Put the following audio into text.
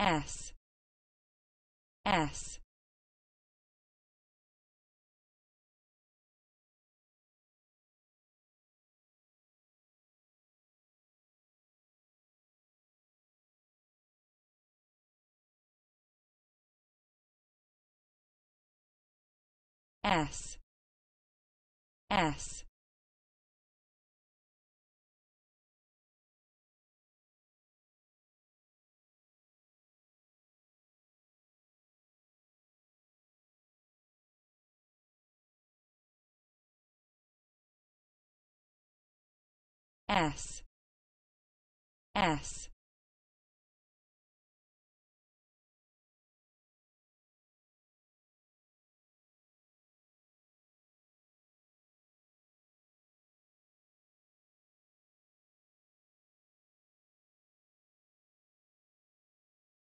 S. S. S. S S. S